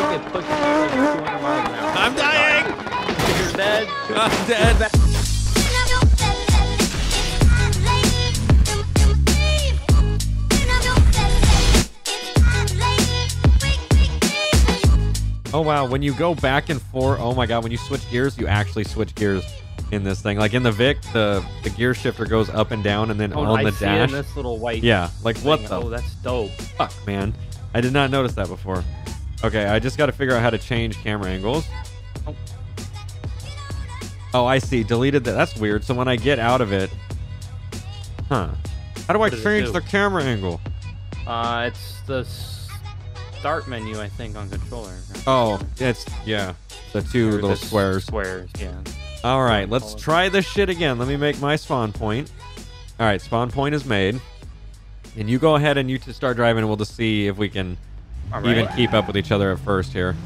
bike, it pushes you like 200 miles an hour. I'm dying. You're dead. I'm dead. Oh wow, when you go back and forth, oh my god, when you switch gears, you actually switch gears in this thing. Like in the Vic, the the gear shifter goes up and down, and then Oh, on I the see it dash. in this little white. Yeah, like what the Oh, that's dope. fuck, man? I did not notice that before. Okay, I just got to figure out how to change camera angles. Oh. Oh, I see. Deleted that. That's weird. So when I get out of it, huh? How do I change do? the camera angle? Uh, it's the start menu, I think, on controller. Oh, it's yeah, the two Or little the squares. Squares, yeah. All right, let's try this shit again. Let me make my spawn point. All right, spawn point is made. And you go ahead and you start driving, and we'll just see if we can All even keep up with each other at first here.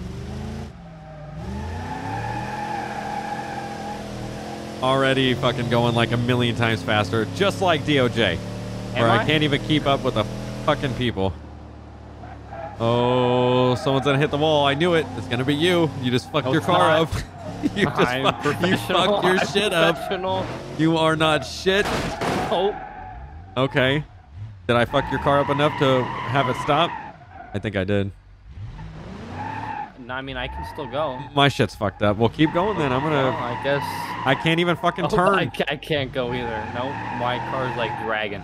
Already fucking going like a million times faster, just like DOJ, where I? I? can't even keep up with the fucking people. Oh, someone's gonna hit the wall. I knew it. It's gonna be you. You just fucked No, your car not. up. you just fuck- you fucked your I'm shit up. You are not shit. Oh, Okay. Did I fuck your car up enough to have it stop? I think I did. no, I mean, I can still go. My shit's fucked up. Well, keep going then. I'm gonna. I guess. I can't even fucking Oh, turn. I, ca- I can't go either. Nope, my car's like dragging.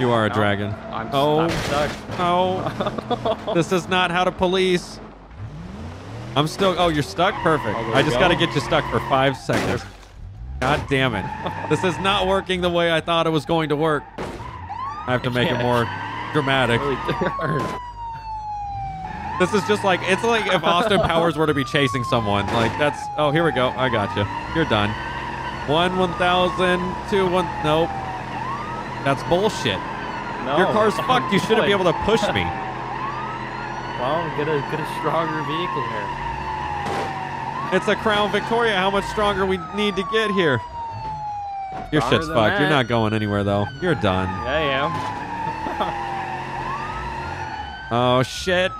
You are a No, dragon. I'm, Oh. I'm stuck. No. this is not how to police. I'm still. Oh, you're stuck? Perfect. Oh, I just go. got to get you stuck for five seconds. God damn it. this is not working the way I thought it was going to work. I have to make it more dramatic. This is just like it's like if Austin Powers were to be chasing someone. Like that's oh here we go. I got you. You're done. One one thousand two one. Nope. That's bullshit. No. Your car's fucked. You shouldn't be able to push me. Well, get a get a stronger vehicle here. It's a Crown Victoria. How much stronger we need to get here? Your Stronger shit's fucked. You're not going anywhere though. You're done. Yeah, I Oh shit.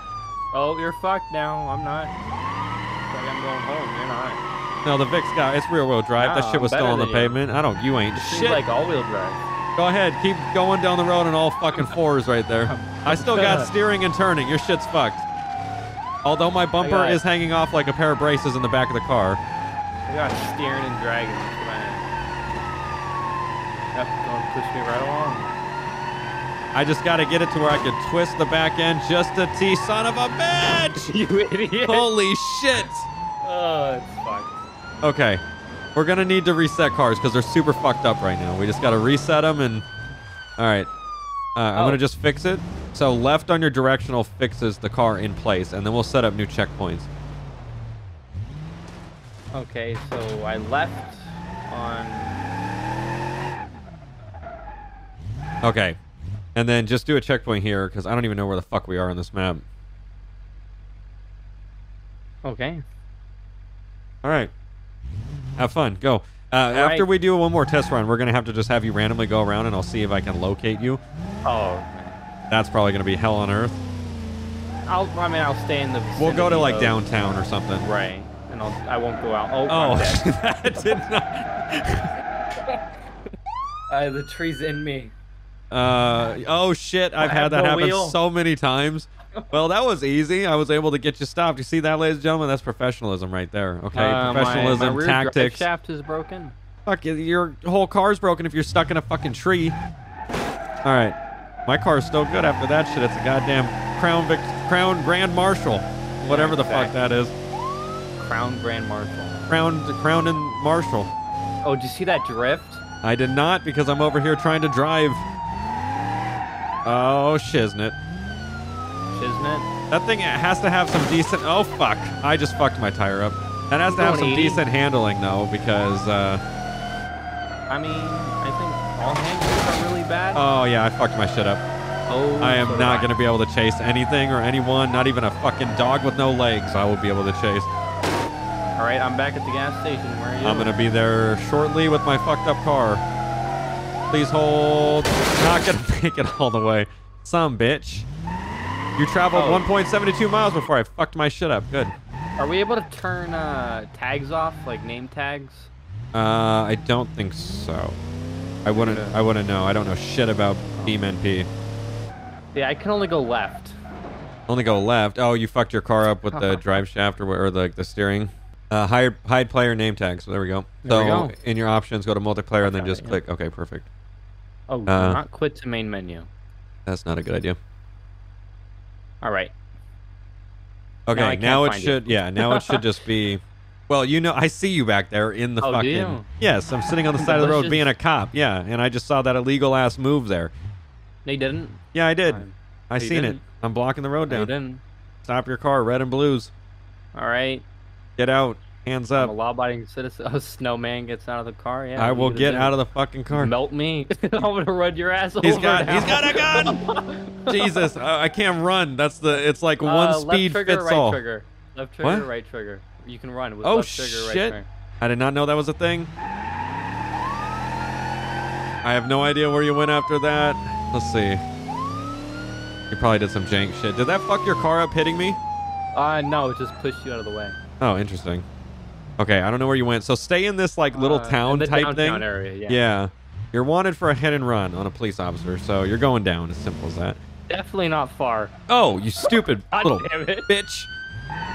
Oh, you're fucked now. I'm not. Like I'm going home. You're not. No, the Vic's got it's rear wheel drive. that shit was still on the you. pavement. I don't. You ain't This shit. like all-wheel drive. Go ahead, keep going down the road on all fucking fours right there. I still got steering and turning. Your shit's fucked. Although my bumper is hanging off like a pair of braces in the back of the car. I got steering and dragging. That's what I am. Yep, going to push me right along. I just got to get it to where I can twist the back end just a T. Son of a bitch! you idiot. Holy shit! Oh, it's fucked. Okay, we're gonna need to reset cars because they're super fucked up right now. We just got to reset them and. All right, uh, I'm Oh. gonna just fix it. So left on your directional fixes the car in place, and then we'll set up new checkpoints. Okay, so I left on. Okay. And then just do a checkpoint here because I don't even know where the fuck we are on this map. Okay. All right. Have fun. Go. Uh, after right. we do one more test run, we're going to have to just have you randomly go around and I'll see if I can locate you. Oh, That's probably going to be hell on earth. I'll. I mean, I'll stay in the. We'll go to like of- downtown or something. Right, and I'll. I won't go out. Oh. Oh, that did not. Uh, the tree's in me. Uh, oh shit! I've had that happen wheel. so many times. Well, that was easy. I was able to get you stopped. You see that, ladies and gentlemen? That's professionalism right there. Okay, Uh, professionalism, my, rear drive tactics. shaft is broken. Fuck, your whole car's broken if you're stuck in a fucking tree. All right. My car's still good after that shit. It's a goddamn Crown Vic Crown Grand Marshal. Whatever the fuck that is. Crown Grand Marshal. Crown Crown and Marshal. Oh, did you see that drift? I did not because I'm over here trying to drive. Oh, shiznit. Shiznit? That thing has to have some decent. Oh, fuck. I just fucked my tire up. That has to have some 80? decent handling, though, because. uh I mean, I think all handles are really bad. Oh, yeah, I fucked my shit up. oh, I am so not going to be able to chase anything or anyone, not even a fucking dog with no legs. I will be able to chase. All right, I'm back at the gas station. Where are you? I'm going to be there shortly with my fucked up car. Please hold. Not to make it all the way. Some bitch. You traveled Oh. 1.72 miles before I fucked my shit up. Good. Are we able to turn uh, tags off, like name tags? Uh, I don't think so. I wouldn't. I wouldn't know. I don't know shit about BeamMP. Yeah, I can only go left. Only go left. Oh, you fucked your car up with the drive shaft or, or the the steering. Uh, hide hide player name tags. So there we go. There so we go. in your options, go to multiplayer and then just yeah. click. Okay, perfect. Oh, Uh, not quit to main menu. That's not a good idea. All right. Okay, I now, it find it. should. Yeah, now it should just be. Well, you know, I see you back there in the Oh, fucking. Yes, I'm sitting on the side of the road being a cop. Yeah, and I just saw that illegal ass move there. They didn't. Yeah, I did. I You seen it. I'm blocking the road No, you didn't. Stop your car, red and blues. All right. Get out. Hands I'm a up. law-abiding citizen. A snowman gets out of the car. Yeah. I will get out of the fucking car. Melt me. I'm gonna run your ass He's over. got. He's got a gun. Jesus, I, I can't run. That's the. It's like Uh, one left speed trigger, fits right all. Trigger. Left trigger, What? right trigger. You can run with Oh left trigger, right shit! trigger. I did not know that was a thing. I have no idea where you went after that. Let's see. You probably did some jank shit. Did that fuck your car up hitting me? Uh, no, it just pushed you out of the way. Oh, interesting. Okay, I don't know where you went. So stay in this like little Uh, town the type thing. area. Yeah. Yeah. You're wanted for a hit and run on a police officer, so you're going down. As simple as that. Definitely not far. Oh, you stupid little damn it! bitch.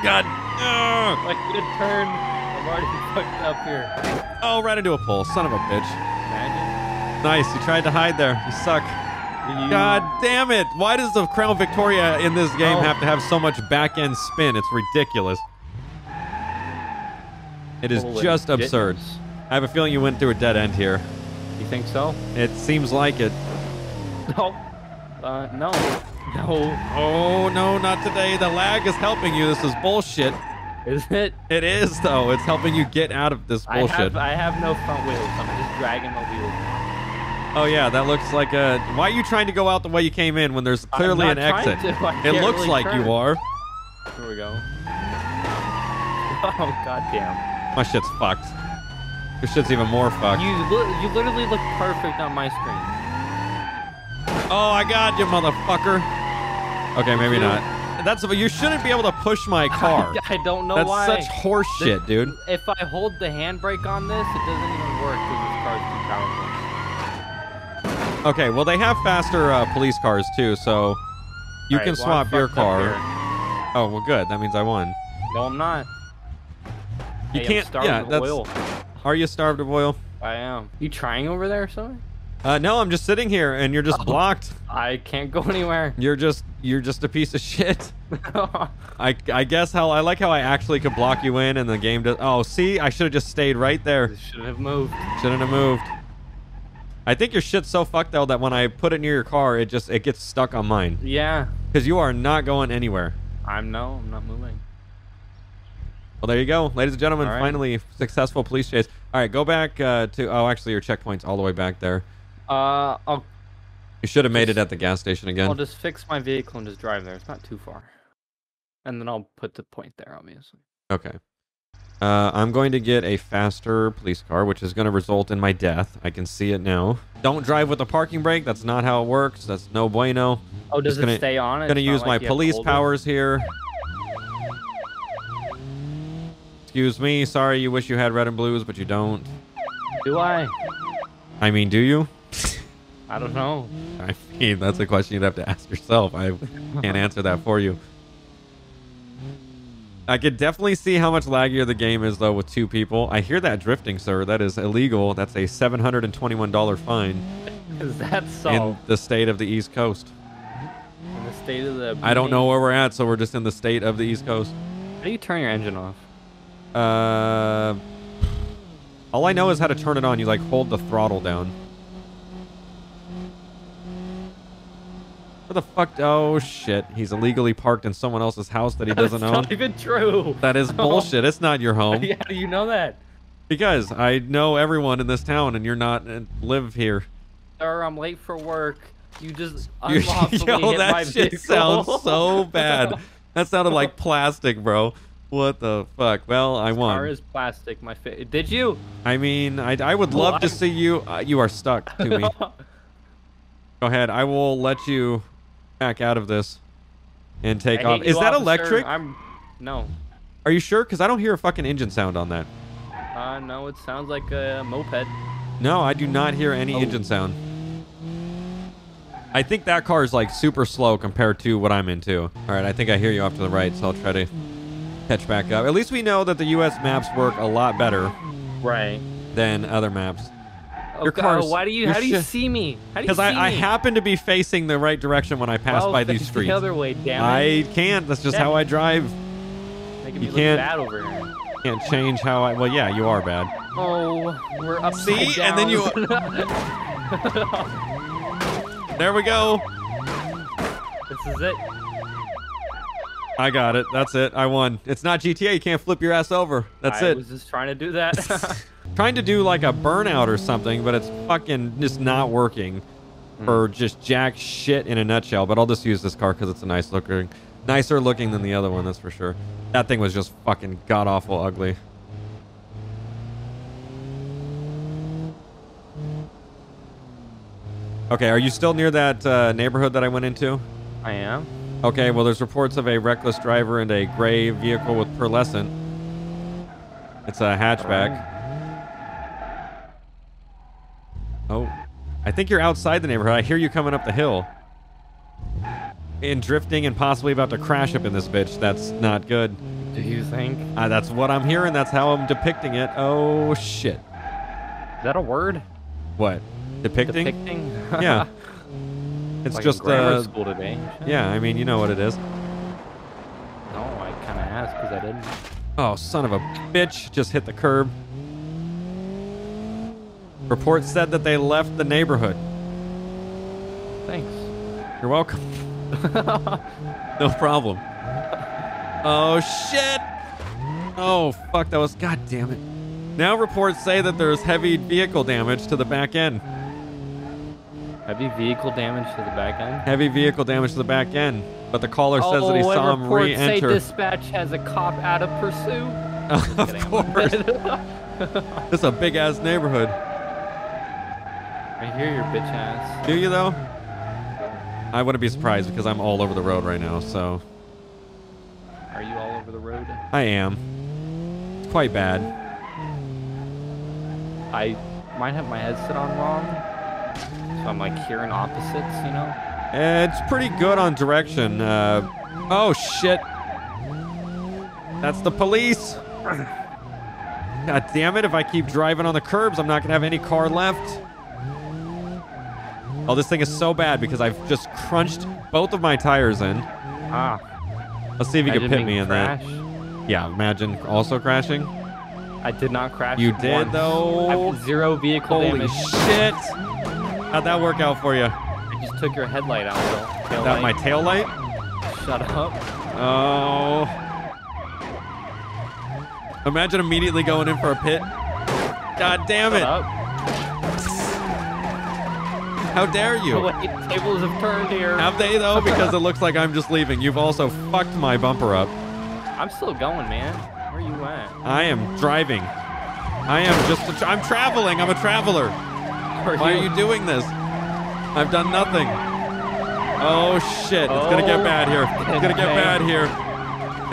God. Ugh. Like good turn. I'm already fucked up here. Oh, right into a pole. Son of a bitch. Imagine. Nice. You tried to hide there. You suck. You- God damn it. Why does the Crown Victoria in this game Oh. have to have so much back end spin? It's ridiculous. It is of just absurd. legitness. I have a feeling you went through a dead end here. You think so? It seems like it. No. Uh, no. No. Oh, no, not today. The lag is helping you. This is bullshit. Is it? It is, though. It's helping you get out of this I bullshit. have I have no front wheels. I'm just dragging my wheels. Oh, yeah, that looks like a. Why are you trying to go out the way you came in when there's clearly an exit? It looks really like turn. you are. Here we go. Oh goddamn! My shit's fucked. Your shit's even more fucked. You li- you literally look perfect on my screen. Oh, I got you, motherfucker. Okay, maybe you. not. That's you shouldn't be able to push my car. I don't know That's why. such horse shit, dude. If I hold the handbrake on this, it doesn't even work because this car's too powerful. Okay, well they have faster uh, police cars too, so you Alright, can well, swap your car. Oh, well, good. That means I won. No, I'm not. You can't. starved Yeah, of that's. oil. Are you starved of oil? I am. You trying over there or something? Uh, no, I'm just sitting here, and you're just Oh. blocked. I can't go anywhere. You're just you're just a piece of shit. I I guess how I like how I actually could block you in, and the game does. Oh, see, I should have just stayed right there. Shouldn't have moved. Shouldn't have moved. I think your shit's so fucked though that when I put it near your car, it just it gets stuck on mine Yeah. because you are not going anywhere. I'm no. I'm not moving. Well, there you go, ladies and gentlemen. Right. Finally, successful police chase. All right, go back uh, to. Oh, actually, your checkpoint's all the way back there. Uh, I'll You should have made it at the gas station again. I'll just fix my vehicle and just drive there. It's not too far. And then I'll put the point there, obviously. Okay. Uh, I'm going to get a faster police car, which is going to result in my death. I can see it now. Don't drive with a parking brake. That's not how it works. That's no bueno. Oh, does Just it gonna- stay on? I'm going to use like my you have to police powers here. Excuse me. Sorry, you wish you had red and blues, but you don't. Do I? I mean, do you? I don't know. I mean, that's a question you'd have to ask yourself. I can't answer that for you. I could definitely see how much laggier the game is, though, with two people. I hear that drifting, sir. That is illegal. That's a $721 fine Is that so? in the state of the East Coast. In the state of the. I don't know where we're at, so we're just in the state of the East Coast. How do you turn your engine off? Uh, all I know is how to turn it on. You like hold the throttle down. Where the fuck? Oh shit! He's illegally parked in someone else's house that he doesn't That's own. not even true. That is bullshit. It's not your home How do you know that? because I know everyone in this town, and you're not uh, live here. Sir, I'm late for work. You just unlawfully Yo, hit my that shit vehicle. sounds so bad. That sounded like plastic, bro. What the fuck? Well, I won. Car is plastic. My fa- Did you? I mean, I, I would Well, love to see you. Uh, you are stuck to me. Go ahead. I will let you back out of this. and take I off. Is that officer. electric? I'm no. Are you sure? Because I don't hear a fucking engine sound on that. Uh, no, it sounds like a moped. No, I do not hear any Oh. engine sound. I think that car is like super slow compared to what I'm into. All right, I think I hear you off to the right, so I'll try to catch back up. At least we know that the U.S. maps work a lot better Right. than other maps. Oh, Your God, car's- Why do you? How do you see me? How do you Because see I, I happen to be facing the right direction when I pass Well, by these face streets. The other way, damn. I can't. That's just Damn how. I drive. Making you me can't- bad over here. Can't change how I. Well, yeah, you are bad. Oh, we're up. See? And then you- There we go. this is it. I got it. That's it. I won. It's not GTA. You can't flip your ass over. That's I it. I was just trying to do that. Trying to do like a burnout or something, but it's fucking just not working Hmm. for just jack shit in a nutshell. But I'll just use this car because it's a nice looking, nicer looking than the other one. That's for sure. That thing was just fucking god awful ugly. Okay, are you still near that uh, neighborhood that I went into? I am. Okay, well, there's reports of a reckless driver and a gray vehicle with pearlescent. It's a hatchback. Oh, I think you're outside the neighborhood. I hear you coming up the hill. And drifting and possibly about to crash up in this bitch. That's not good. Do you think? Uh, that's what I'm hearing. That's how I'm depicting it. Oh, shit. Is that a word? What? Depicting? Depicting? Yeah. It's like just, uh, school today. yeah, I mean, you know what it is. No, I kind of asked because I didn't. Oh, son of a bitch. Just hit the curb. Reports said that they left the neighborhood. Thanks. You're welcome. no problem. Oh, shit. Oh, fuck. That was. God damn it. Now reports say that there's heavy vehicle damage to the back end. Heavy vehicle damage to the back end. Heavy vehicle damage to the back end. But the caller says that oh, he oh, saw and him re-enter. say dispatch has a cop out of pursuit. of Kidding, course. This is a big ass neighborhood. I hear your bitch ass. Do you though? I wouldn't be surprised because I'm all over the road right now, so Are you all over the road? I am. It's quite bad. I might have my headset on wrong, so I'm like hearing opposites. You know? It's pretty good on direction. Uh, oh shit. That's the police. God damn it, if I keep driving on the curbs, I'm not gonna have any car left. Oh, this thing is so bad because I've just crunched both of my tires in. Ah. Let's see if you can pit me in crash. that. Yeah, imagine also crashing. I did not crash. You did once. though. Zero vehicle Holy damage. shit! How'd that work out for you? I just took your headlight out though. Tail That my tail light? Shut up. Oh. Imagine immediately going in for a pit. God damn Shut it. up. How dare you? Wait, tables have turned here. Have they though? Because it looks like I'm just leaving. You've also fucked my bumper up. I'm still going, man. Where are you at? I am driving. I am just I'm traveling. I'm a traveler. Are Why are you doing this? I've done nothing. Oh shit. It's gonna get Oh, bad here. It's gonna get bad here.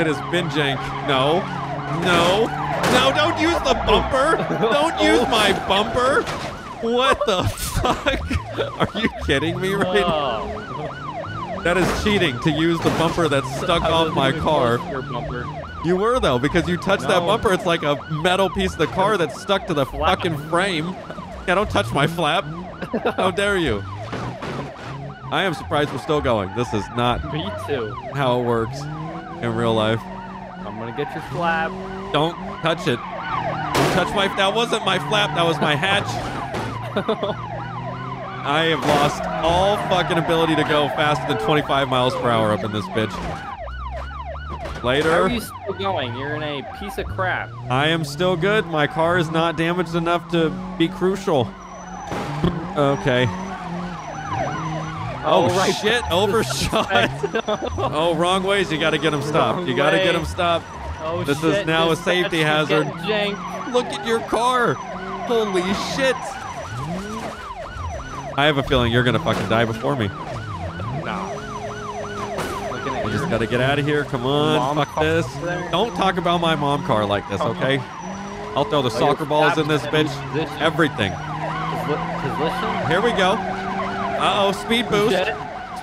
It has been jank. No. No. No, don't use the bumper. Don't use my bumper. What the fuck? Are you kidding me right now? Oh. That is cheating to use the bumper that's stuck off my car. Your bumper. You were though, because you touched that bumper. It's like a metal piece of the car that's stuck to the fucking frame. Yeah, don't touch my flap. How dare you? I am surprised we're still going. This is not Me too. how it works in real life. I'm gonna get your flap. Don't touch it. Don't touch my. That wasn't my flap. That was my hatch. I have lost all fucking ability to go faster than 25 miles per hour up in this bitch. How Later. are you still going? You're in a piece of crap. I am still good. My car is not damaged enough to be crucial. Okay. Oh, oh right. shit! Overshot. oh, wrong ways. You got to get him stopped. Wrong You got to get him stopped. Oh shit. This is shit, now a safety hazard. Look at your car. Holy shit! I have a feeling you're gonna fucking die before me. Nah. Looking at I just gotta get out of here. Come on, Mom fuck this. Don't talk about my mom car like this, okay? I'll throw the Oh, soccer balls in this bitch. position. Everything. Position? Here we go. Uh oh, speed boost.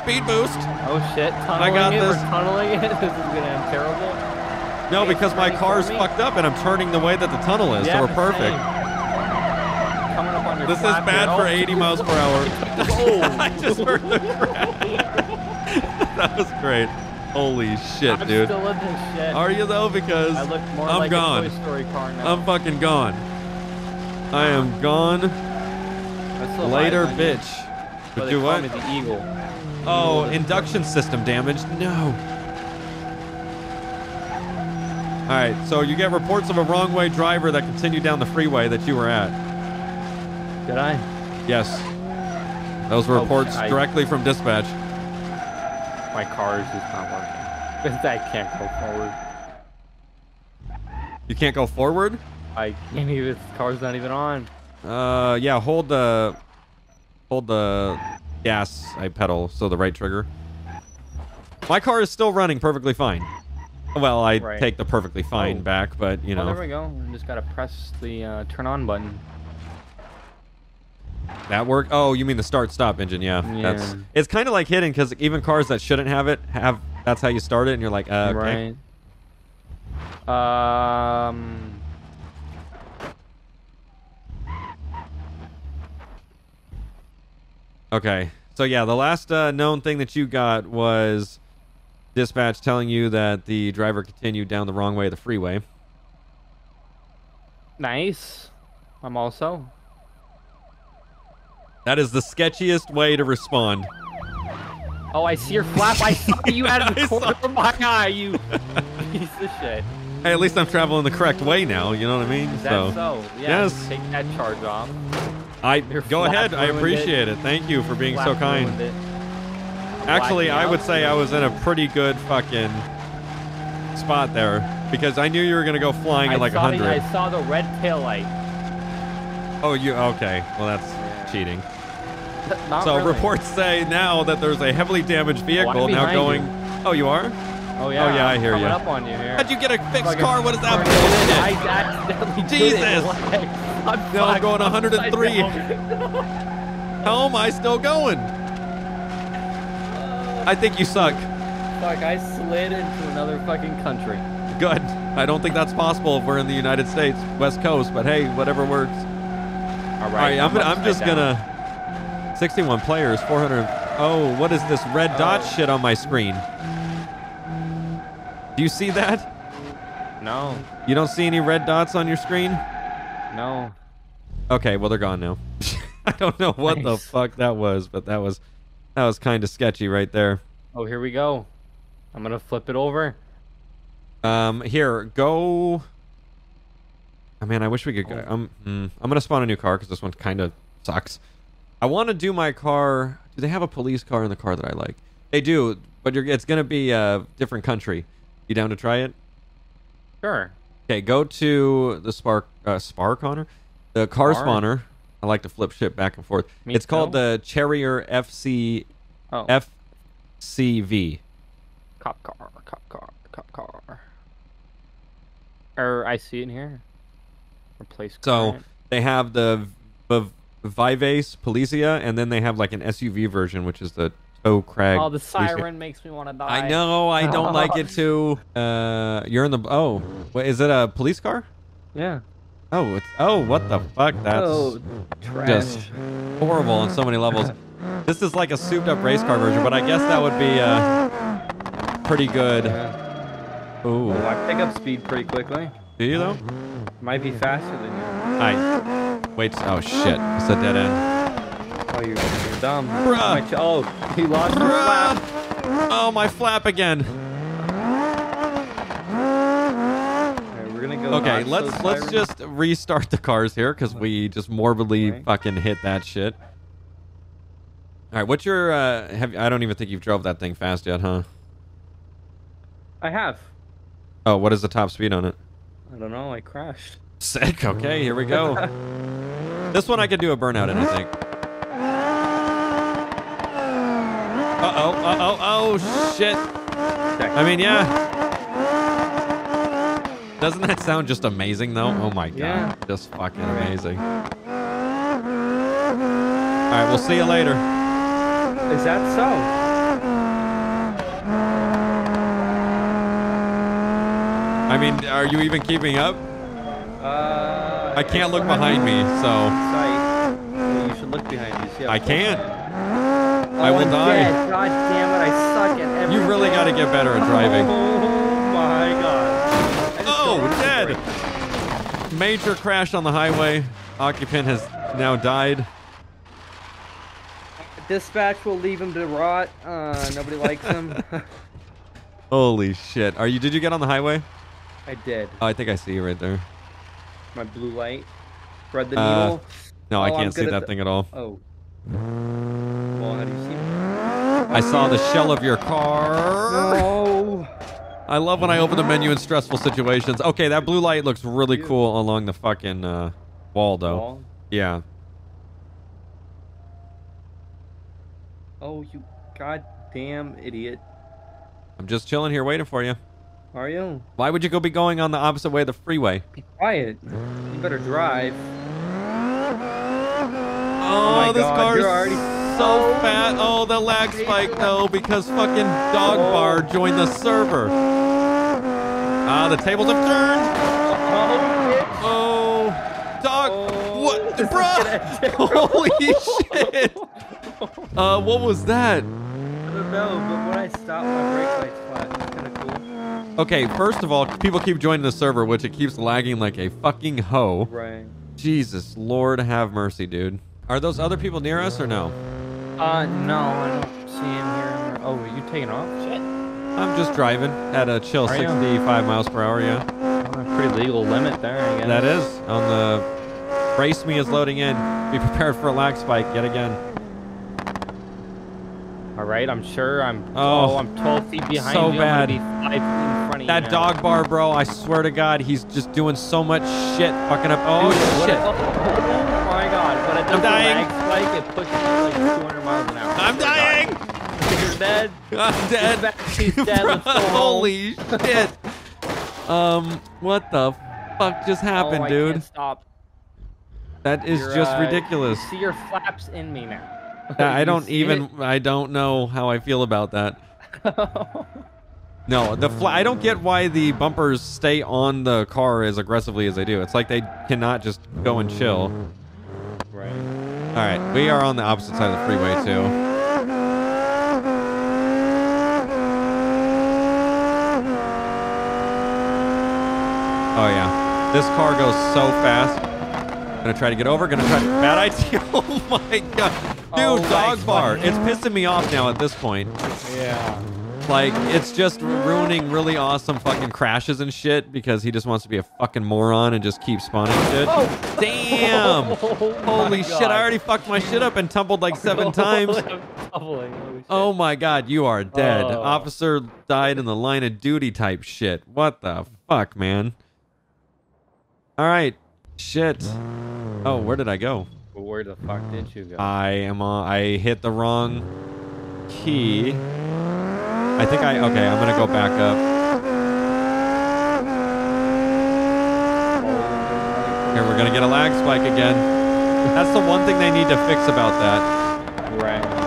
Speed boost. Oh shit, tunneling got it, this. we're tunneling it. this is gonna end terrible. No, Okay, because my car's fucked up and I'm turning the way that the tunnel is, yeah, so we're perfect. Coming up on your This is bad for Oh, 80 miles per hour. Oh. I just heard the crash. that was great. Holy shit, I'm dude. still in this shit. Are you though? Because I look more I'm like gone. a Toy Story car now. I'm fucking gone. I am gone. Later, bitch. But they do what? the Eagle. Oh, induction system damage. No. All right, so you get reports of a wrong way driver that continued down the freeway that you were at. Did I? Yes. Those were Oh, reports I- directly from dispatch. My car is just not working. I can't go forward. You can't go forward? I can't even. This car's not even on. Uh, yeah, hold the hold the gas I pedal so the right trigger. My car is still running perfectly fine. Well, I Right. take the perfectly fine Oh. back, but you know. Oh, know there we go. I just gotta press the uh, turn on button. That work. Oh, you mean the start stop engine? Yeah, that's it's kind of like hidden because even cars that shouldn't have it have. That's how you start it, and you're like, uh, okay. Right. Um. Okay. So yeah, the last uh, known thing that you got was dispatch telling you that the driver continued down the wrong way of the freeway. Nice. I'm also. That is the sketchiest way to respond. Oh, I see your flap. I saw you out of the I saw- corner of my eye. You piece of shit. Hey, at least I'm traveling the correct way now. You know what I mean? Is that so? Yeah. yes. Take that charge off. I Your go ahead. I appreciate it. Thank you for being so kind. Actually, I would say I was in a pretty good fucking spot there because I knew you were gonna go flying I at like saw the- 100. I saw the red tail light. Oh, you okay? Well, that's cheating. So really. reports say now that there's a heavily damaged vehicle now going. you. Oh, you are? Oh yeah. Oh yeah, I I'm hear coming ya. up on you here. How'd you get a fixed Fucking car? What is that turn it in. I bullshit? Jesus. I'm No, I'm going 103. How am I still going? I think you suck. Fuck, I slid into another fucking country. Good. I don't think that's possible if we're in the United States, West Coast. But hey, whatever works. All All right, I'm, gonna, I'm just down. gonna. 61 players, 400. Oh, what is this red dot Oh. shit on my screen? Do you see that? No, You don't see any red dots on your screen? no. Okay, well they're gone now. I don't know what the fuck that was, but that was that was kind of sketchy right there. Oh, here we go. I'm gonna flip it over. Um, here, go. Oh, man, I wish we could go. Oh. Um, mm, I'm gonna spawn a new car because this one kind of sucks. I want to do my car. Do they have a police car in the car that I like? They do, but you're, it's gonna be a different country. You down to try it? Sure. Okay, go to the Spark uh, Spark Connor, the car Spark. spawner. I like to flip shit back and forth. Me it's called the Cherrier FC Oh, FCV. cop car, cop car, cop car. Or I see it in here. Replace. So current. they have the v- Vivace Policia, and then they have like an SUV version, which is the Tograc. Oh, the Policia. siren makes me want to die. I know. I don't like it too. Uh, you're in the. Oh, wait, is it a police car? Yeah. Oh, it's. Oh, what the fuck? That's oh, just horrible on so many levels. This is like a souped-up race car version, but I guess that would be uh, pretty good. Ooh, Oh, I pick up speed pretty quickly. do you though? Might be faster than you. I wait. Oh shit! It's a dead end. Oh, you're, you're dumb. Bruh. My oh, you lost your flap. Oh, my flap again. Alright, we're gonna go. Okay, let's let's just restart the cars here because we just morbidly fucking hit that shit. All right, what's your? uh have I don't even think you've drove that thing fast yet, huh? I have. Oh, what is the top speed on it? I don't know. I crashed. Sick. Okay, here we go. this one I could do a burnout in, I think. Uh oh. Uh oh. Oh shit. I mean, yeah. Doesn't that sound just amazing, though? Oh my god. Yeah. Just fucking amazing. All right, we'll see you later. Is that so? I mean, are you even keeping up? Uh, I can't look behind me, so you should look behind you. I can't. I Oh, will I'm die. dead. God damn it! I suck at everything. You really got to get better at driving. Oh my god. Oh, dead. Major crash on the highway. Occupant has now died. Dispatch will leave him to rot. Uh, nobody likes him. Holy shit. Are you? Did you get on the highway? I did. Oh, I think I see you right there. My blue light. Thread the Uh, needle. No, I Oh, I'm can't see that thing at all. Oh. Well, how do you see? I saw the shell of your car. No. I love when I open the menu in stressful situations. Okay, that blue light looks really cool along the fucking uh, wall, though. Wall. Yeah. Oh, you goddamn idiot. I'm just chilling here waiting for you. Are you? Why would you go be going on the opposite way of the freeway? Be quiet. You better drive. Oh, my this God, car's you're already- so fat. Oh, the lag spike though, because fucking Dog Oh. Bar joined the server. Ah, the tables have turned. Oh. Oh, dog. Oh, what, this is bruh? gonna end Holy shit. Uh, what was that? I don't know, but when I stop, my brake light's flat. That's kind of cool. Okay, first of all, people keep joining the server, which it keeps lagging like a fucking hoe. Right. Jesus, Lord have mercy, dude. Are those other people near us or no? Uh, no, I don't see him here. Oh, are you taking off? Shit. I'm just driving at a chill Are you? 65 miles per hour, yeah. Pretty legal limit there, I guess. That is on the Race me is loading in. Be prepared for a lag spike yet again. All right, I'm sure I'm. Oh, Oh, I'm 12 feet behind so you. bad. I'm be five feet in front of you. That now. dog bar, bro, I swear to God, he's just doing so much shit, fucking up. Oh, Dude, shit. a- oh, oh my god, it does I'm dying. lag spike, it pushes like 200 miles an hour. I'm dying. You're dead. I'm dead. He's dead. Bro, Let's go home. Holy shit. Um, what the fuck just happened, oh, dude? Stop. That is You're, just uh, ridiculous. You see your flaps in me now. I don't even I don't know how I feel about that. No, the fla- I don't get why the bumpers stay on the car as aggressively as they do. It's like they cannot just go and chill. right. All right, we are on the opposite side of the freeway too. Oh yeah, this car goes so fast. Gonna try to get over. Gonna try. To, bad idea. Oh my god, dude, Oh, dog bar. It's pissing me off now at this point. Yeah. Like, it's just ruining really awesome fucking crashes and shit because he just wants to be a fucking moron and just keep spawning shit. Oh. Damn! Oh Holy shit, I already fucked my shit up and tumbled like seven times. I'm tumbling. Holy shit. Oh my god, you are dead. Oh. Officer died in the line of duty type shit. What the fuck, man? Alright. Shit. Oh, where did I go? Where the fuck did you go? I am on. I hit the wrong key. I think I. Okay, I'm gonna go back up. Here, we're gonna get a lag spike again. That's the one thing they need to fix about that. right.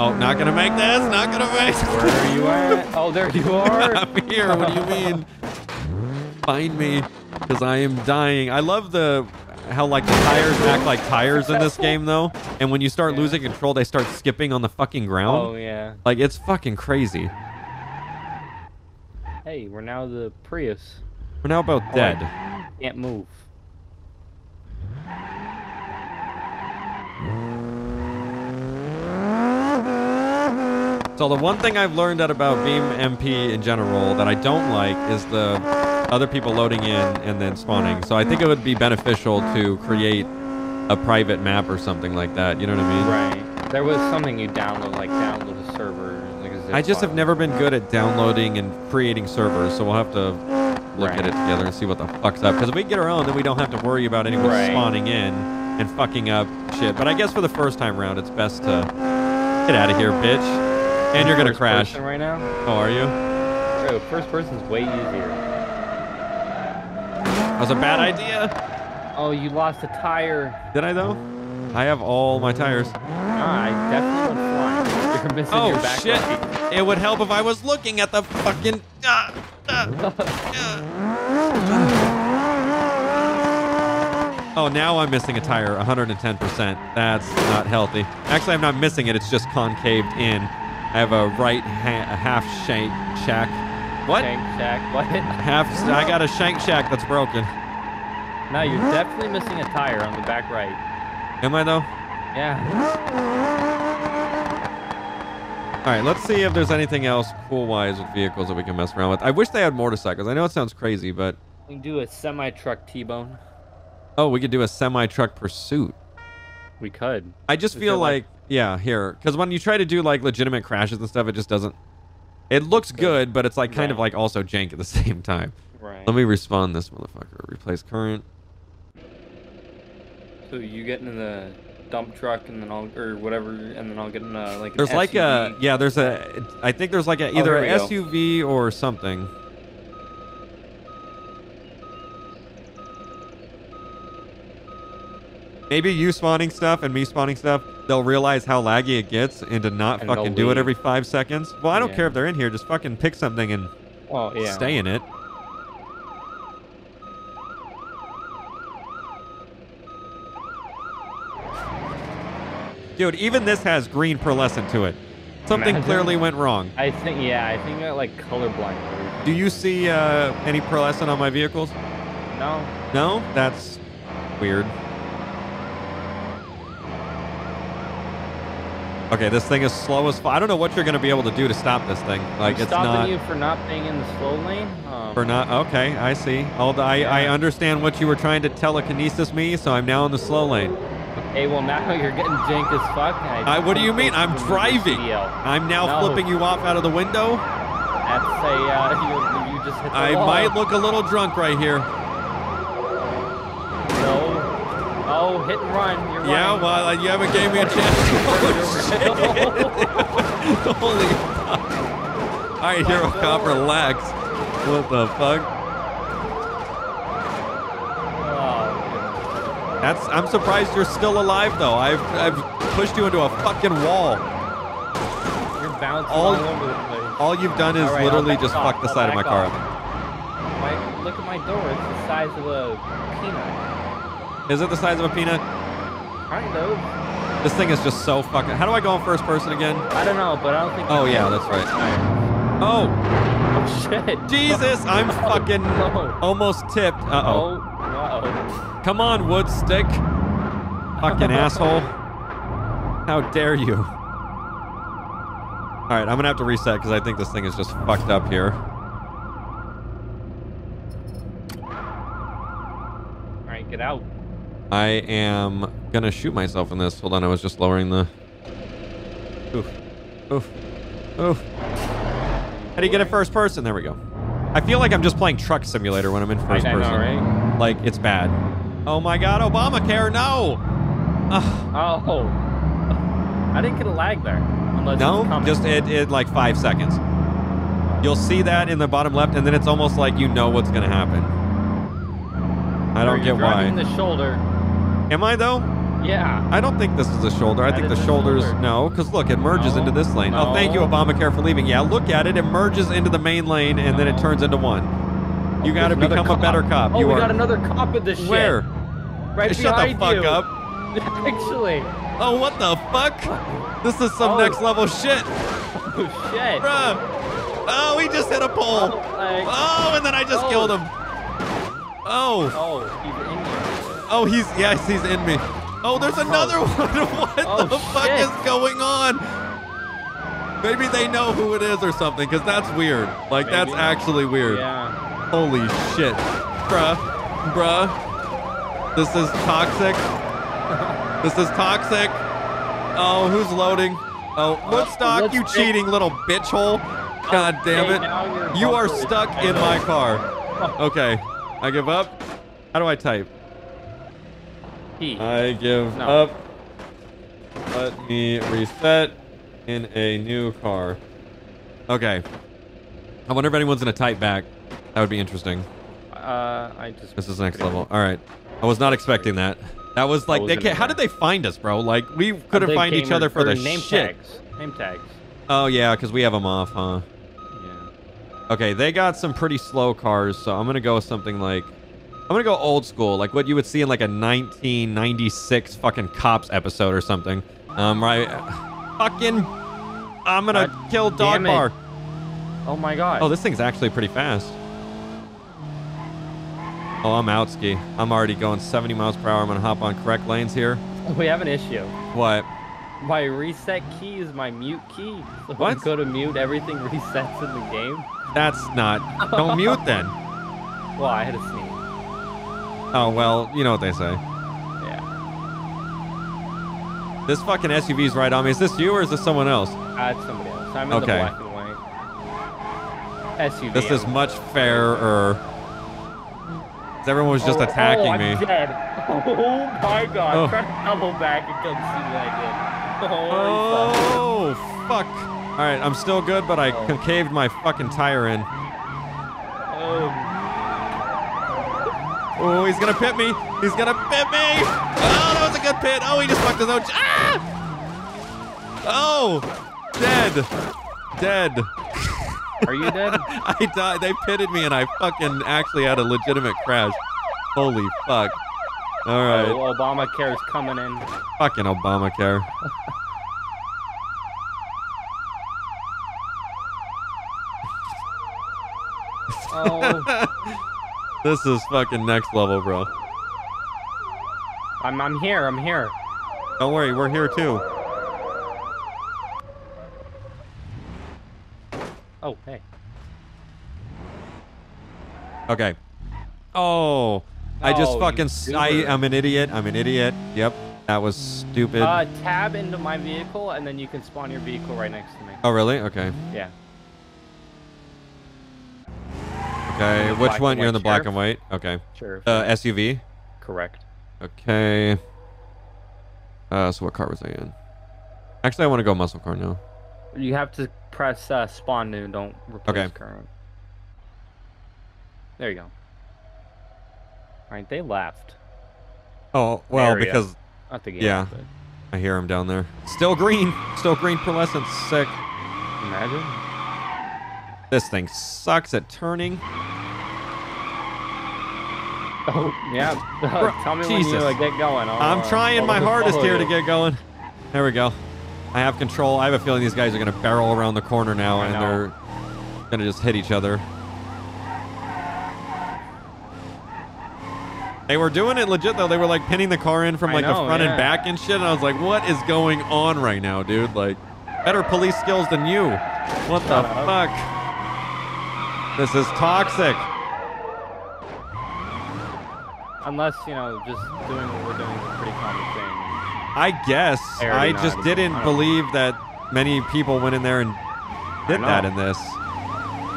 Oh, not gonna make this. Not gonna make. This. Where are you at? Oh, there you are. I'm here. What do you mean? Find me, because I am dying. I love the how like the tires act like tires in this game though, and when you start Yeah. losing control, they start skipping on the fucking ground. Oh yeah. Like it's fucking crazy. Hey, we're now the Prius. We're now about Oh, dead. Can't move. So the one thing I've learned out about Beam MP in general that I don't like is the other people loading in and then spawning. So I think it would be beneficial to create a private map or something like that. You know what I mean? Right. There was something you download, like download a server. Like a zip I just have never been good at downloading and creating servers, so we'll have to look Right. at it together and see what the fuck's up. Because if we get our own, then we don't have to worry about anyone Right. spawning in and fucking up shit. But I guess for the first time round, it's best to Get out of here, bitch. And you're gonna crash. right now. Oh, are you? Bro, first person's way easier. That was a bad idea. Oh, you lost a tire. Did I though? I have all my tires. Ah, I definitely went flying. You're missing Oh your back Oh shit! light. It would help if I was looking at the fucking. ah, ah, ah. Oh, now I'm missing a tire, 110%. That's not healthy. Actually, I'm not missing it. It's just concaved in. I have a right ha- a half shank shack. What? Shank shack. What? Half. I got a shank shack that's broken. No, you're definitely missing a tire on the back right. Am I though? Yeah. All right, let's see if there's anything else cool-wise with vehicles that we can mess around with. I wish they had motorcycles. I know it sounds crazy, but We can do a semi truck T-bone. oh, we could do a semi-truck pursuit. We could. I just feel like- like, yeah, here, because when you try to do like legitimate crashes and stuff, it just doesn't. It looks good, but it's like kind of like also jank at the same time. Right. Let me respawn this motherfucker. Replace current. So you get in the dump truck and then I'll or whatever, and then I'll get in a like. an There's like a yeah. There's a. I think there's like a Oh, either here a we go. SUV or something. Maybe you spawning stuff and me spawning stuff, they'll realize how laggy it gets and to not And fucking do it every five seconds. Well, I don't Yeah. care if they're in here. Just fucking pick something and Oh yeah. stay in it. Dude, even this has green pearlescent to it. Something Imagine. clearly went wrong. I think yeah. I think I like colorblind. Do you see uh, any pearlescent on my vehicles? No. No? That's weird. Okay, this thing is slow as fuck. I don't know what you're going to be able to do to stop this thing. Like, I'm it's stopping not... you for not being in the slow lane. Um, For not... Okay, I see. I, I understand what you were trying to telekinesis me, so I'm now in the slow lane. Okay, well now you're getting jank as fuck. I I, what do you mean? I'm driving. I'm now No. flipping you off out of the window. That's a uh, you, you just hit the I wall. might look a little drunk right here. No. Oh, hit and run. You're Yeah, running. well, uh, you haven't gave me a chance. Holy fuck. All right, Hero Cop, relax. What the fuck? Oh, That's. I'm surprised you're still alive, though. I've I've pushed you into a fucking wall. You're bouncing All- all, over the place. All you've done is right, literally just off. fuck the I'll side of my back car up. My, look at my door. It's the size of a peanut. Is it the size of a peanut? Kind of. This thing is just so fucking. How do I go in first person again? I don't know, but I don't think. Oh yeah, that's right. Oh Oh shit. Jesus, I'm fucking No. almost tipped. Uh oh. Oh. Uh Come on, wood stick. Fucking asshole. How dare you? All right, I'm gonna have to reset because I think this thing is just fucked up here. All right, get out. I am gonna shoot myself in this. Hold on, I was just lowering the. Oof, oof, oof. How do you get it first person? There we go. I feel like I'm just playing Truck Simulator when I'm in first I know, person. right? Like it's bad. Oh my God, Obamacare, no! Ugh. Oh. I didn't get a lag there. Unless No, just it, it like five seconds. You'll see that in the bottom left, and then it's almost like you know what's gonna happen. I don't get why. the shoulder. Am I though? Yeah. I don't think this is a shoulder. I That think the shoulders. shoulder. No, because look, it merges No, into this lane. Oh, thank you, no. Obamacare, for leaving. Yeah, look at it. It merges into the main lane, and then it turns into one. You Oh, got to become a better cop. Oh, you we are. got another cop in this shit. Where? Right Shut the fuck you. up. Actually. Oh, what the fuck? This is some Oh. next level shit, Oh shit. bruh. Oh, he just hit a pole. Oh, like, Oh, and then I just Oh. killed him. Oh, oh, he's in here. Oh, he's yes, he's in me. Oh, there's another one. what Oh, the fuck shit. is going on? Maybe they know who it is or something, because that's weird. Like that's actually weird. Yeah. Holy shit, bruh, bruh. This is toxic. this is toxic. Oh, who's loading? Oh, Woodstock, let's you cheating little bitch hole. God damn it. You are stuck in my car. Okay, I give up. How do I type? P. I give No. up. Let me reset. in a new car. Okay. I wonder if anyone's in a tight back. That would be interesting. Uh, I just. This is next level. All right. I was not expecting that. That was like, was they how did they find us, bro? Like, we couldn't find each other for the name shit. tags. Name tags. Oh, yeah, because we have them off, huh? Yeah. Okay, they got some pretty slow cars, so I'm gonna go with something like I'm gonna go old school, like what you would see in like a 1996 fucking cops episode or something. Um, right? Fucking, I'm gonna God kill Dog. Bar. Oh my god. Oh, this thing's actually pretty fast. Oh, I'm out ski. I'm already going 70 miles per hour. I'm gonna hop on correct lanes here. we have an issue. What? My reset key is my mute key. So when I What? go to mute, everything resets in the game. That's not. Don't mute then. Well, I had a sneeze. Oh well, you know what they say. Yeah. This fucking SUV's right on me. Is this you or is this someone else? Uh, it's somebody else. I'm in Okay. the black and white. SUV. This is much fairer. Everyone was just Oh, attacking oh, I'm me. Dead. Oh my god. Oh. Try to double back and come see what I did. Holy fuck. Oh, fuck. All right, I'm still good, but I Oh. concaved my fucking tire in. Oh. Oh, he's gonna pit me. He's gonna pit me. Oh, that was a good pit. Oh, he just fucked his own. ch- Ah! Oh, dead. Dead. Are you dead? I died. They pitted me, and I fucking actually had a legitimate crash. Holy fuck. All right. Oh, Obamacare is coming in. Fucking Obamacare. Oh, This is fucking next level, bro. I'm, I'm here. I'm here. Don't worry, we're here too. Oh, hey. Okay. Oh, I just Oh, you fucking. s- I goober. am an idiot. I'm an idiot. Yep, that was stupid. Uh, tab into my vehicle, and then you can spawn your vehicle right next to me. oh, really? Okay. Yeah. Okay. Which one? You're in the black and white. Okay. Sure. Uh, SUV. Correct. Okay. Uh, so what car was I in? Actually, I want to go muscle car now. You have to press uh, spawn new. Don't replace Okay. current. There you go. All right, they left. Oh, well, Area. because Not the game. Yeah. But I hear him down there. Still green. Still green pearlescent. Sick. imagine. This thing sucks at turning. Oh yeah. Bro, Tell me when Jesus. you uh, get going. I'll, I'm uh, trying I'll my hardest here to get going. There we go. I have control. I have a feeling these guys are going to barrel around the corner now I and know. they're going to just hit each other. They were doing it legit though. They were like pinning the car in from like know, the front and back and shit. And I was like, what is going on right now, dude? Like, better police skills than you. What the up. fuck? This is toxic. Unless you know, just doing what we're doing is a pretty common thing. I guess. I I, already know just how to do it. didn't I believe that many people went in there and did that in this.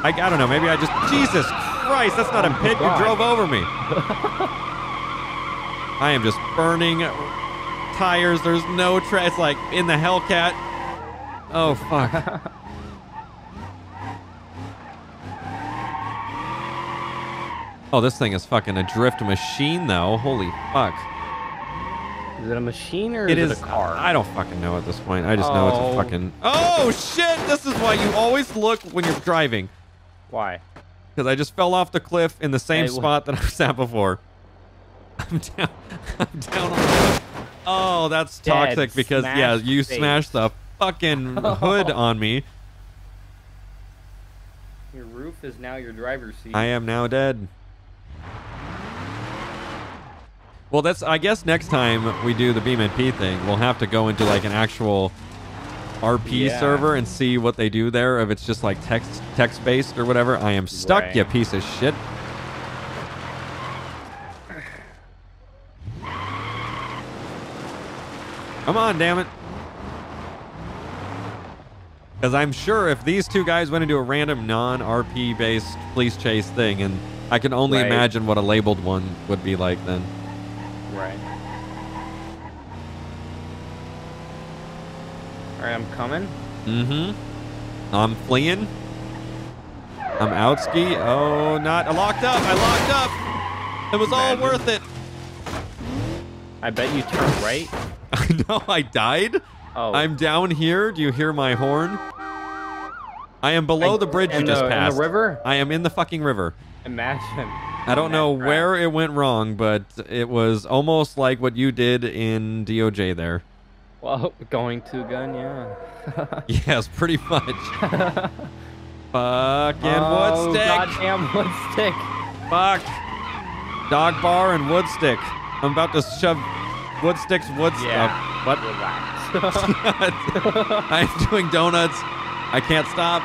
I, I don't know. Maybe I just. Jesus Christ, that's not a oh pit. You Oh drove over me. I am just burning tires. There's no tra It's like in the Hellcat. Oh, fuck. oh, this thing is fucking a drift machine, though. Holy fuck. Is it a machine or It is is it a car? I don't fucking know at this point. I just know it's a Oh. fucking. Oh shit! This is why you always look when you're driving. Why? Because I just fell off the cliff in the same spot that I was at before. I'm down. I'm down on the. Oh, that's Dead. toxic because yeah, you face. smashed the fucking hood on me. Your roof is now your driver's seat. I am now dead. Well, that's. I guess next time we do the BeamMP thing, we'll have to go into like an actual RP Yeah. server and see what they do there. If it's just like text text based or whatever. I am stuck, Right. you piece of shit. Come on, damn it. Because I'm sure if these two guys went into a random non-RP based police chase thing, and I can only Right. imagine what a labeled one would be like then. Right. All right, I'm coming. Mm-hmm. I'm fleeing. I'm outski. Oh, not I locked up. I locked up. It was all worth it. I bet you turned right. I know I died. Oh, I'm down here. Do you hear my horn? I am below I- the bridge you just the, in the river. I am in the fucking river. Imagine. I don't know crap. where it went wrong, but it was almost like what you did in DOJ there. Well, going to gun, yeah. Yes, pretty much. Fucking oh, woodstick. goddamn woodstick. Fuck. Dog bar and woodstick. I'm about to shove woodstick's wood Yeah. stuff. What? Relax. I'm doing donuts. I can't stop.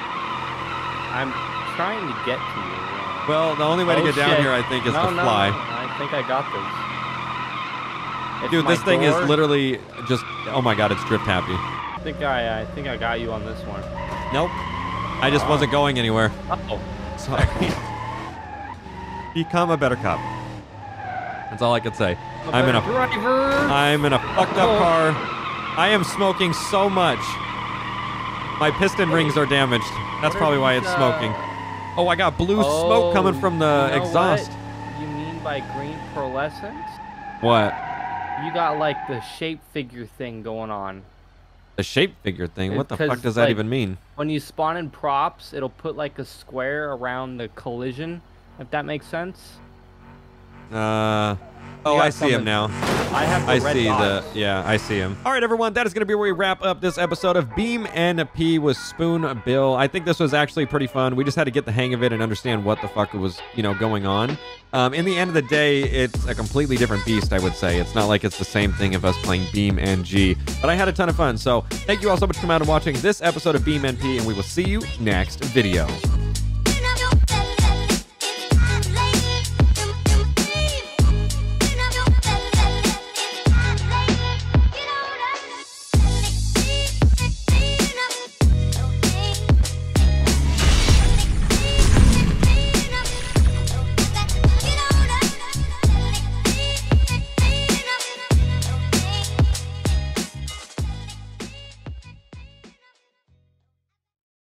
I'm trying to get to you. Well, the only way to oh, get down oh, here, I think, is no, to no, fly. No, I think I got this. It's Dude, this thing door. is literally just. Oh my god, it's drift happy. I think I, I think I got you on this one. Nope. I just wasn't going anywhere. Oh, Sorry. Become a better cop. That's all I could say. I'm in a driver. I'm in a fucked up Oh. car. I am smoking so much. My piston rings are damaged. That's What probably why it's uh, smoking. Oh, I got blue smoke coming Oh, from the you know exhaust. What you mean by green pearlescent? What? You got like the shape figure thing going on. The shape figure thing. What the fuck does that even mean? When you spawn in props, it'll put like a square around the collision, if that makes sense. Uh. Oh, I see him now. I have the I see the yeah, I see him. All right, everyone, that is going to be where we wrap up this episode of BeamMP with Spoonbill. I think this was actually pretty fun. We just had to get the hang of it and understand what the fuck was you know going on. Um, in the end of the day, it's a completely different beast. I would say it's not like it's the same thing of us playing BeamNG. But I had a ton of fun. So thank you all so much for coming out and watching this episode of BeamMP, and we will see you next video.